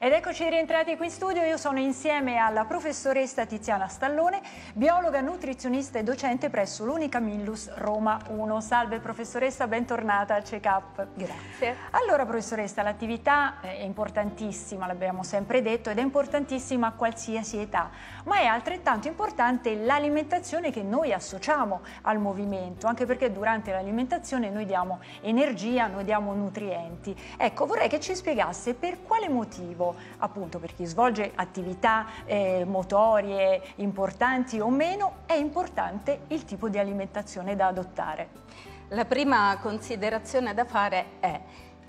Ed eccoci rientrati qui in studio, io sono insieme alla professoressa Tiziana Stallone, biologa, nutrizionista e docente presso l'Unica Millus Roma 1. Salve professoressa, bentornata al check-up. Grazie. Allora professoressa, l'attività è importantissima, l'abbiamo sempre detto, ed è importantissima a qualsiasi età, ma è altrettanto importante l'alimentazione che noi associamo al movimento, anche perché durante l'alimentazione noi diamo energia, noi diamo nutrienti. Ecco, vorrei che ci spiegasse per quale motivo appunto per chi svolge attività eh, motorie importanti o meno, è importante il tipo di alimentazione da adottare. La prima considerazione da fare è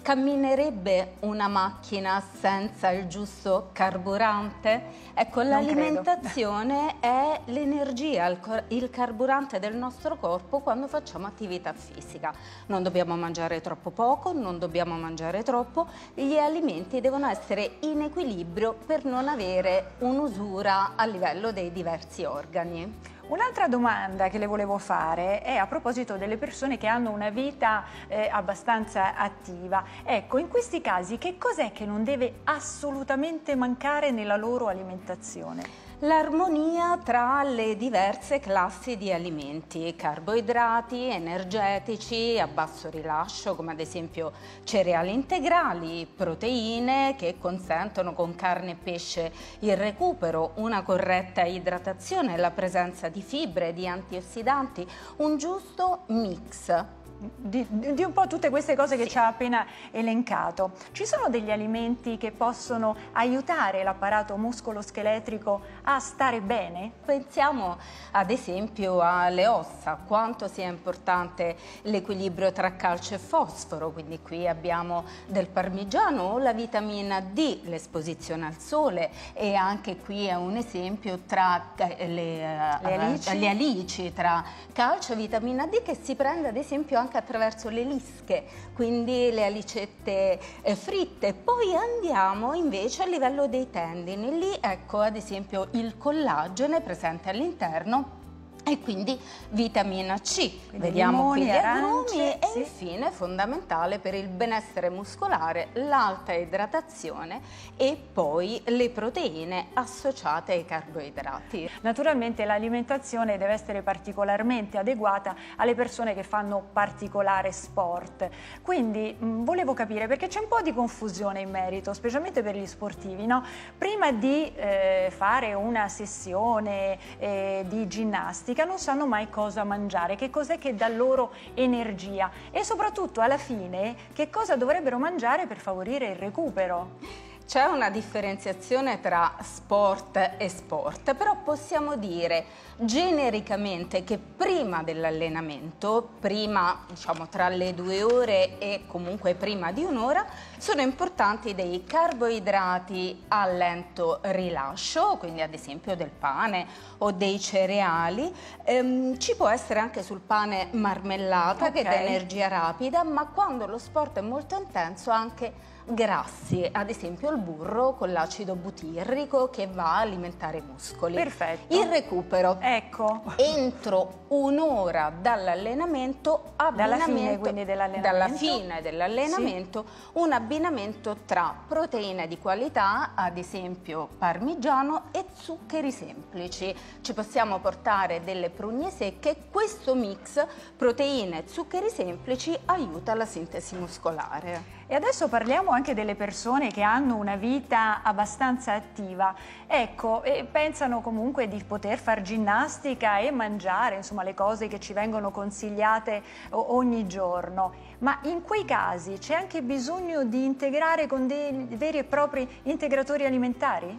Camminerebbe una macchina senza il giusto carburante? Ecco, l'alimentazione è l'energia, il, carburante del nostro corpo quando facciamo attività fisica. Non dobbiamo mangiare troppo poco, non dobbiamo mangiare troppo, gli alimenti devono essere in equilibrio per non avere un'usura a livello dei diversi organi. Un'altra domanda che le volevo fare è a proposito delle persone che hanno una vita eh, abbastanza attiva. Ecco, in questi casi che cos'è che non deve assolutamente mancare nella loro alimentazione? L'armonia tra le diverse classi di alimenti, carboidrati, energetici a basso rilascio come ad esempio cereali integrali, proteine che consentono con carne e pesce il recupero, una corretta idratazione, la presenza di fibre, di antiossidanti, un giusto mix di, di, un po' tutte queste cose che sì. ci ha appena elencato. Ci sono degli alimenti che possono aiutare l'apparato muscolo-scheletrico a stare bene? Pensiamo ad esempio alle ossa, quanto sia importante l'equilibrio tra calcio e fosforo, quindi qui abbiamo del parmigiano o la vitamina D, l'esposizione al sole e anche qui è un esempio tra le, le, alici. le alici, tra calcio e vitamina D che si prende ad esempio anche anche attraverso le lische, quindi le alicette eh, fritte. Poi andiamo invece a livello dei tendini. Lì ecco ad esempio il collagene presente all'interno e quindi vitamina C. Quindi Vediamo limoni, qui gli agrumi e sì. infine fondamentale per il benessere muscolare l'alta idratazione e poi le proteine associate ai carboidrati. Naturalmente l'alimentazione deve essere particolarmente adeguata alle persone che fanno particolare sport. Quindi mh, volevo capire perché c'è un po' di confusione in merito, specialmente per gli sportivi. No? Prima di eh, fare una sessione eh, di ginnastica fatica, non sanno mai cosa mangiare, che cos'è che dà loro energia e soprattutto alla fine che cosa dovrebbero mangiare per favorire il recupero. C'è una differenziazione tra sport e sport, però possiamo dire genericamente che prima dell'allenamento, prima diciamo tra le due ore e comunque prima di un'ora, sono importanti dei carboidrati a lento rilascio, quindi ad esempio del pane o dei cereali. Ehm, ci può essere anche sul pane marmellata okay. che dà energia rapida, ma quando lo sport è molto intenso anche grassi, ad esempio il burro con l'acido butirrico che va a alimentare i muscoli. Perfetto. Il recupero. Ecco. Entro un'ora dall'allenamento, dalla fine quindi dell'allenamento. Dalla fine dell'allenamento, sì. un abbinamento tra proteine di qualità, ad esempio parmigiano e zuccheri semplici. Ci possiamo portare delle prugne secche, questo mix proteine e zuccheri semplici aiuta la sintesi muscolare. E adesso parliamo anche delle persone che hanno una vita abbastanza attiva, ecco, e pensano comunque di poter fare ginnastica e mangiare, insomma, le cose che ci vengono consigliate ogni giorno. Ma in quei casi c'è anche bisogno di integrare con dei veri e propri integratori alimentari?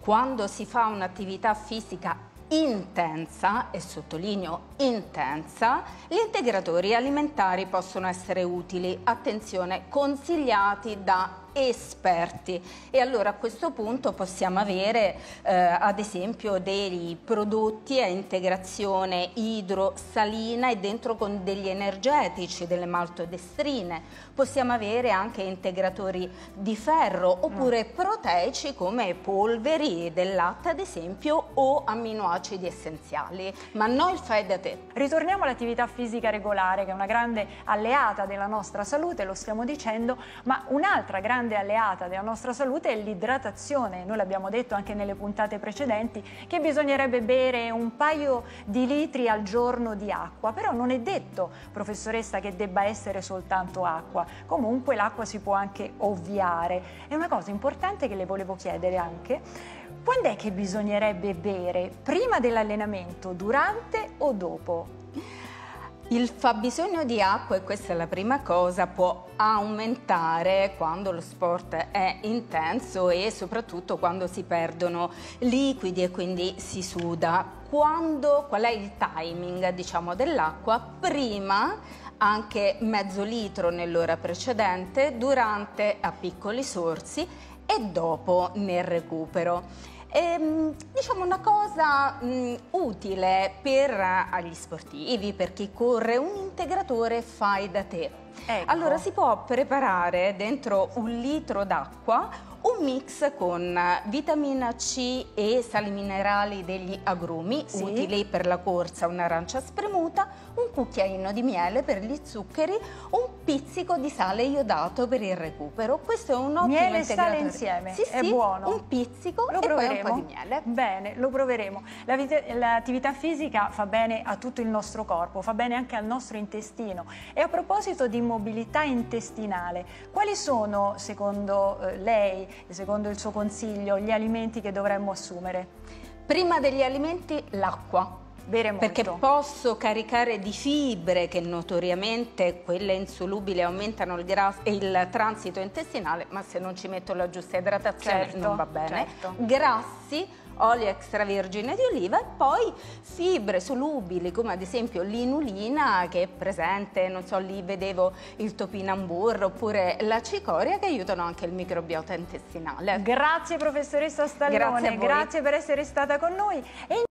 Quando si fa un'attività fisica intensa, e sottolineo intensa, gli integratori alimentari possono essere utili, attenzione, consigliati da esperti e allora a questo punto possiamo avere eh, ad esempio dei prodotti a integrazione idrosalina e dentro con degli energetici, delle maltodestrine, possiamo avere anche integratori di ferro oppure mm. proteici come polveri del latte ad esempio o amminoacidi essenziali, ma non il fai da te. Ritorniamo all'attività fisica regolare che è una grande alleata della nostra salute, lo stiamo dicendo, ma un'altra grande grande alleata della nostra salute è l'idratazione. Noi l'abbiamo detto anche nelle puntate precedenti che bisognerebbe bere un paio di litri al giorno di acqua, però non è detto, professoressa, che debba essere soltanto acqua. Comunque l'acqua si può anche ovviare. È una cosa importante che le volevo chiedere anche. Quando è che bisognerebbe bere? Prima dell'allenamento, durante o dopo? Il fabbisogno di acqua, e questa è la prima cosa, può aumentare quando lo sport è intenso e soprattutto quando si perdono liquidi e quindi si suda. Quando, qual è il timing diciamo, dell'acqua? Prima anche mezzo litro nell'ora precedente, durante a piccoli sorsi e dopo nel recupero. Ehm, diciamo una cosa mh, utile per uh, gli sportivi, per chi corre, un integratore fai da te. Ecco. Allora si può preparare dentro un litro d'acqua un mix con vitamina C e sali minerali degli agrumi, sì. utili per la corsa, un'arancia spremuta, un cucchiaino di miele per gli zuccheri, un pizzico di sale iodato per il recupero. Questo è un ottimo miele e sale insieme, sì, è sì, buono. Un pizzico lo e proveremo. poi un po' di miele. Bene, lo proveremo. L'attività fisica fa bene a tutto il nostro corpo, fa bene anche al nostro intestino. E a proposito di mobilità intestinale, quali sono secondo eh, lei secondo il suo consiglio, gli alimenti che dovremmo assumere? Prima degli alimenti l'acqua. Bere molto. Perché posso caricare di fibre che notoriamente quelle insolubili aumentano il, il, transito intestinale, ma se non ci metto la giusta idratazione certo, non va bene. Certo. Grassi olio extravergine di oliva e poi fibre solubili come ad esempio l'inulina che è presente, non so, lì vedevo il topinamburro oppure la cicoria che aiutano anche il microbiota intestinale. Grazie professoressa Stallone, grazie, grazie per essere stata con noi. E